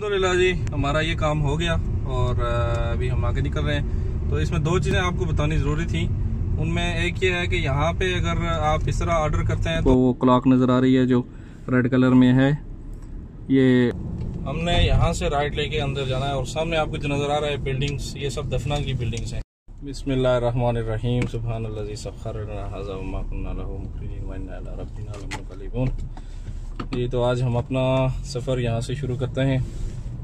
अलहमदिल्ला जी हमारा ये काम हो गया और अभी हम आगे निकल रहे हैं। तो इसमें दो चीज़ें आपको बतानी ज़रूरी थी। उनमें एक ये है कि यहाँ पे अगर आप इस तरह ऑर्डर करते हैं तो वो क्लॉक नज़र आ रही है जो रेड कलर में है। ये हमने यहाँ से राइट लेके अंदर जाना है और सामने आपको जो नज़र आ रहा है बिल्डिंग्स ये सब दफना की बिल्डिंग्स हैं। बिस्मिल्लाहिर्रहमानिर्रहीम सुबहानल्लाजी ये तो आज हम अपना सफ़र यहाँ से शुरू करते हैं।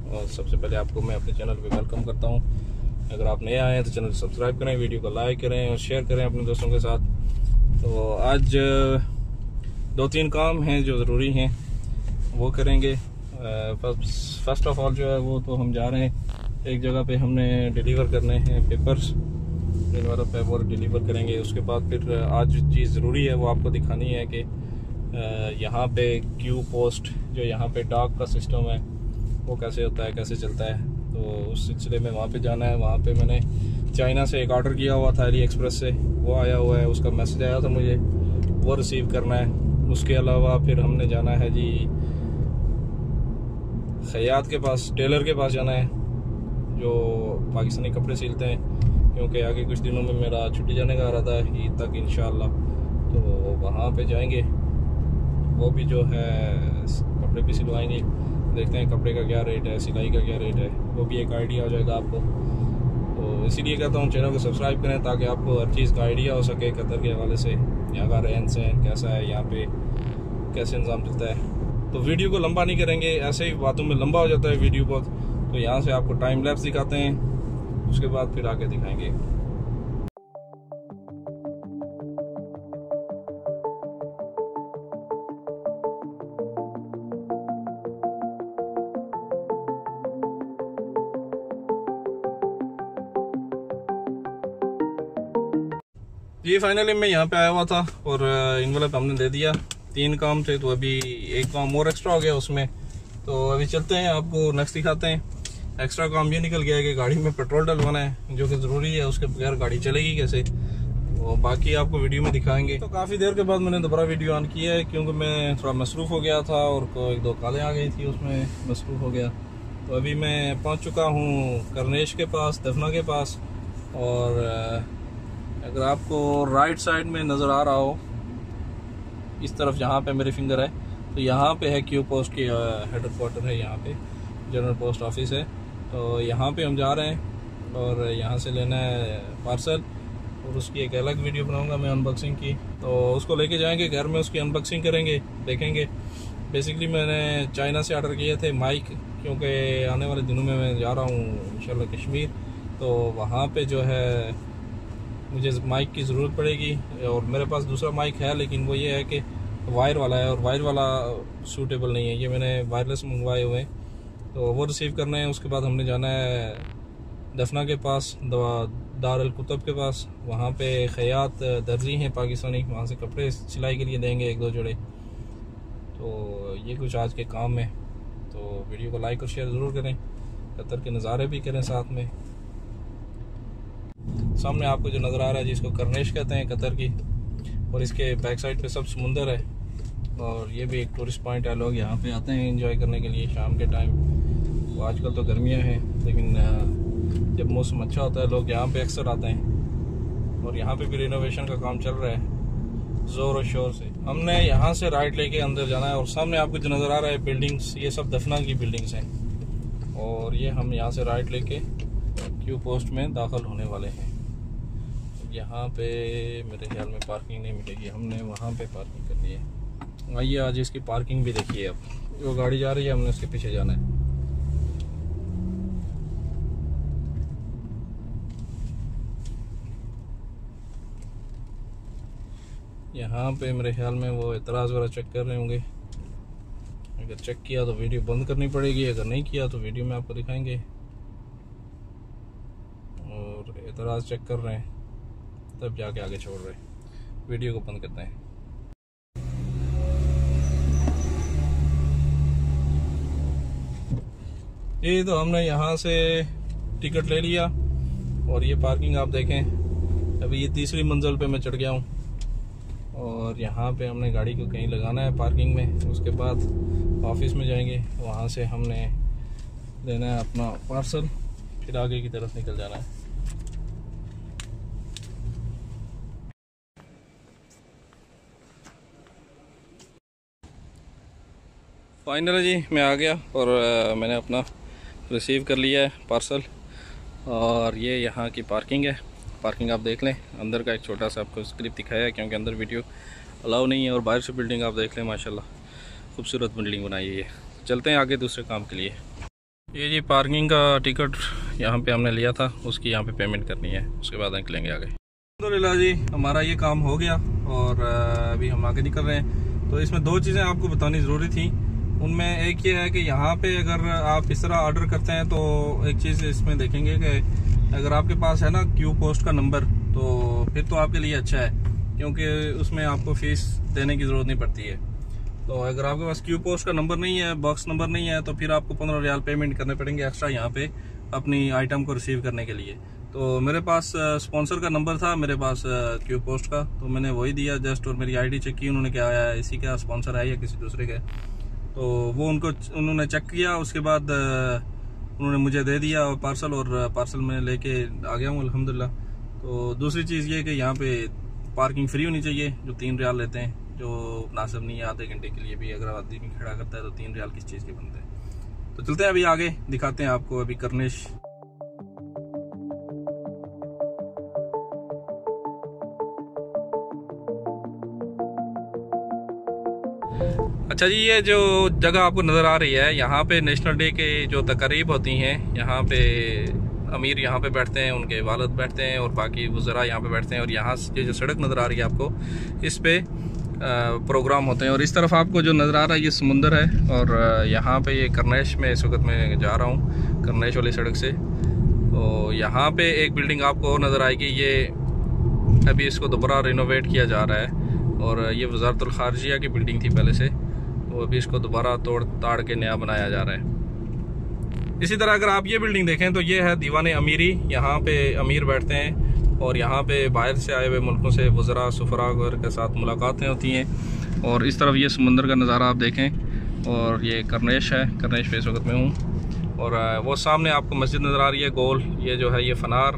और सबसे पहले आपको मैं अपने चैनल पे वेलकम करता हूँ। अगर आप नए आए हैं तो चैनल सब्सक्राइब करें वीडियो को लाइक करें और शेयर करें अपने दोस्तों के साथ। तो आज, दो तीन काम हैं जो ज़रूरी हैं, वो करेंगे। फ़र्स्ट ऑफ़ ऑल जो है वो तो हम जा रहे हैं। एक जगह पे हमने डिलीवर करने हैं पेपर्स जिन वाला पेपर डिलीवर करेंगे। उसके बाद फिर आज जो चीज़ ज़रूरी है, वो आपको दिखानी है कि यहाँ पे क्यू पोस्ट जो यहाँ पे डाक का सिस्टम है वो कैसे होता है, कैसे चलता है तो उस सिलसिले में वहाँ पे जाना है। वहाँ पे मैंने चाइना से एक ऑर्डर किया हुआ था अली एक्सप्रेस से। वो आया हुआ है, उसका मैसेज आया था मुझे। वो रिसीव करना है। उसके अलावा फिर हमने जाना है जी खयात के पास टेलर के पास जाना है, जो पाकिस्तानी कपड़े सिलते हैं। क्योंकि आगे कुछ दिनों में मेरा छुट्टी जाने का इरादा है, ईद तक इन तो वहाँ पे जाएँगे। वो भी जो है, कपड़े भी सिलवाएँगे। देखते हैं कपड़े का क्या रेट है, सिलाई का क्या रेट है, वो भी एक आइडिया हो जाएगा आपको। तो इसीलिए कहता हूँ चैनल को सब्सक्राइब करें ताकि आपको हर चीज़ का आइडिया हो सके कतर के हवाले से। यहाँ का रहन सहन कैसा है, यहाँ पे कैसे इंतज़ाम चलता है। तो वीडियो को लंबा नहीं करेंगे, ऐसे ही बातों में लंबा हो जाता है वीडियो बहुत। तो यहाँ से आपको टाइम लैप्स दिखाते हैं, उसके बाद फिर आके दिखाएँगे। जी फाइनली मैं यहाँ पे आया हुआ था और इन वाले हमने दे दिया। तीन काम थे तो अभी एक काम और एक्स्ट्रा हो गया उसमें। तो अभी चलते हैं, आपको नेक्स्ट दिखाते हैं। एक्स्ट्रा काम ये निकल गया है कि गाड़ी में पेट्रोल डलवाना है, जो कि ज़रूरी है, उसके बगैर गाड़ी चलेगी कैसे? तो बाकी आपको वीडियो में दिखाएँगे। तो काफ़ी देर के बाद मैंने दोबारा वीडियो ऑन किया है, क्योंकि मैं थोड़ा मसरूफ़ हो गया था और एक दो कालें आ गई थी उसमें, मसरूफ़ हो गया। तो अभी मैं पहुँच चुका हूँ करनेश के पास, दफना के पास और अगर आपको राइट साइड में नज़र आ रहा हो, इस तरफ़ जहाँ पे मेरे फिंगर है तो यहाँ पे है क्यू पोस्ट की हेड क्वार्टर है यहाँ पे जनरल पोस्ट ऑफ़िस है। तो यहाँ पे हम जा रहे हैं और यहाँ से लेना है पार्सल और उसकी एक अलग वीडियो बनाऊँगा मैं अनबॉक्सिंग की। तो उसको लेके जाएँगे, घर में उसकी अनबॉक्सिंग करेंगे, देखेंगे। बेसिकली मैंने चाइना से ऑर्डर किए थे माइक क्योंकि आने वाले दिनों में मैं जा रहा हूँ, इंशाल्लाह कश्मीर। तो वहाँ पे जो है मुझे माइक की ज़रूरत पड़ेगी और मेरे पास दूसरा माइक है, लेकिन वो ये है कि वायर वाला है और वायर वाला सूटेबल नहीं है। ये मैंने वायरलेस मंगवाए हुए हैं। तो वो रिसीव करना है, उसके बाद हमने जाना है दफना के पास दवा दार कुतब के पास। वहाँ पे ख़यात दर्जी हैं पाकिस्तानी, वहाँ से कपड़े सिलाई के लिए देंगे एक दो जोड़े। तो ये कुछ आज के काम है। तो वीडियो को लाइक और शेयर ज़रूर करें। कतर के नज़ारे भी करें साथ में। सामने आपको जो नज़र आ रहा है जिसको करनेश कहते हैं कतर की, और इसके बैक साइड पे सब समुंदर है, और ये भी एक टूरिस्ट पॉइंट है, लोग यहाँ पे आते हैं एंजॉय करने के लिए शाम के टाइम तो आजकल तो गर्मियाँ हैं, लेकिन जब मौसम अच्छा होता है, लोग यहाँ पे अक्सर आते हैं, और यहाँ पे भी रिनोवेशन का काम चल रहा है, ज़ोर शोर से। हमने यहाँ से राइट लेके अंदर जाना है, और सामने आपको जो नज़र आ रहा है बिल्डिंग्स ये सब दफना की बिल्डिंग्स हैं, और ये हम यहाँ से राइट लेके क्यू पोस्ट में दाखिल होने वाले हैं। यहाँ पे मेरे ख्याल में पार्किंग नहीं मिलेगी। हमने वहाँ पे पार्किंग करनी है। आइए आज इसकी पार्किंग भी देखिए अब जो गाड़ी जा रही है, हमने उसके पीछे जाना है। यहाँ पे मेरे ख्याल में वो एतराज़ वगैरह चेक कर रहे होंगे। अगर चेक किया तो वीडियो बंद करनी पड़ेगी, अगर नहीं किया तो वीडियो में आपको दिखाएँगे। और एतराज़ चेक कर रहे हैं। तब जाके आगे छोड़ रहे। वीडियो को बंद करते हैं। ये तो हमने यहाँ से टिकट ले लिया और ये पार्किंग आप देखें। अभी ये तीसरी मंजिल पे मैं चढ़ गया हूँ। और यहाँ पे हमने गाड़ी को कहीं लगाना है पार्किंग में। उसके बाद ऑफ़िस में जाएँगे। वहाँ से हमने लेना है अपना पार्सल। फिर आगे की तरफ़ निकल जाना है। फाइनल जी, मैं आ गया और मैंने अपना रिसीव कर लिया है पार्सल और ये यहाँ की पार्किंग है। पार्किंग आप देख लें, अंदर का एक छोटा सा आपको स्क्रिप दिखाया है क्योंकि अंदर वीडियो अलाउ नहीं है और बाहर से बिल्डिंग आप देख लें, माशाल्लाह, खूबसूरत बिल्डिंग बनाई है। ये चलते हैं आगे दूसरे काम के लिए। ये जी पार्किंग का टिकट यहाँ पे हमने लिया था, उसकी यहाँ पे पेमेंट करनी है, उसके बाद निकलेंगे आगे। अलहमदिल्ला जी, हमारा ये काम हो गया और अभी हम आगे निकल रहे हैं। तो इसमें दो चीज़ें आपको बतानी ज़रूरी थी। उनमें एक ये है कि यहाँ पे अगर आप इस तरह ऑर्डर करते हैं तो एक चीज़ इसमें देखेंगे कि अगर आपके पास है ना क्यू पोस्ट का नंबर तो फिर तो आपके लिए अच्छा है, क्योंकि उसमें आपको फ़ीस देने की ज़रूरत नहीं पड़ती है। तो अगर आपके पास क्यू पोस्ट का नंबर नहीं है बॉक्स नंबर नहीं है तो फिर आपको पंद्रह रियाल पेमेंट करने पड़ेंगे एक्स्ट्रा यहाँ पे अपनी आइटम को रिसीव करने के लिए। तो मेरे पास स्पॉन्सर का नंबर था, मेरे पास क्यू पोस्ट का तो मैंने वही दिया जस्ट और मेरी आईडी चेक की, उन्होंने क्या आया इसी का स्पॉन्सर है या किसी दूसरे का तो वो उनको उन्होंने चेक किया, उसके बाद उन्होंने मुझे दे दिया पार्सल और पार्सल में लेके आ गया हूँ अलहमदिल्ला तो दूसरी चीज़ ये कि यहाँ पे पार्किंग फ्री होनी चाहिए, जो तीन रियाल लेते हैं, जो मुनासिब नहीं है, आधे घंटे के लिए भी अगर आदमी खड़ा करता है तो तीन रियाल किस चीज़ के बनते हैं? तो चलते हैं अभी आगे, दिखाते हैं आपको अभी करनेश अच्छा जी, ये जो जगह आपको नज़र आ रही है, यहाँ पे नेशनल डे के जो तकरीब होती हैं, यहाँ पे अमीर यहाँ पे बैठते हैं, उनके वालद बैठते हैं और बाकी वज़रा यहाँ पे बैठते हैं और यहाँ से जो सड़क नज़र आ रही है आपको, इस पे प्रोग्राम होते हैं। और इस तरफ़ आपको जो नज़र आ रहा है, ये समुंदर है और यहाँ पे ये करनेश में इस वक्त मैं जा रहा हूँ, करनेश वाली सड़क से। तो यहाँ पे एक बिल्डिंग आपको नज़र आएगी, ये अभी इसको दोबारा रिनोवेट किया जा रहा है और ये वजारतुल खारजिया की बिल्डिंग थी पहले से। वो अभी इसको दोबारा तोड़ ताड़ के नया बनाया जा रहा है। इसी तरह अगर आप ये बिल्डिंग देखें तो ये है दीवान अमीरी। यहाँ पे अमीर बैठते हैं और यहाँ पे बाहर से आए हुए मुल्कों से वज़रा सफरा के साथ मुलाकातें होती हैं। और इस तरफ़ ये समंदर का नज़ारा आप देखें, और ये करनेश है। करनेश पे इस वक्त में हूँ। और वो सामने आपको मस्जिद नज़र आ रही है, गोल। ये जो है, ये फ़नार,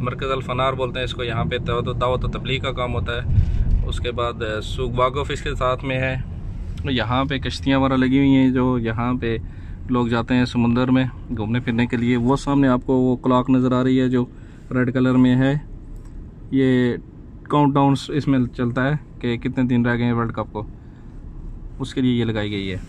मरकज़ फ़नार बोलते हैं इसको। यहाँ पे दावत तबलीग का काम होता है। उसके बाद सूख बागोफ इसके साथ में है। यहाँ पे कश्तियाँ वगैरह लगी हुई हैं जो यहाँ पे लोग जाते हैं समुंदर में घूमने फिरने के लिए। वो सामने आपको वो क्लॉक नज़र आ रही है जो रेड कलर में है। ये काउंट डाउन इसमें चलता है कि कितने दिन रह गए हैं वर्ल्ड कप को। उसके लिए ये लगाई गई है।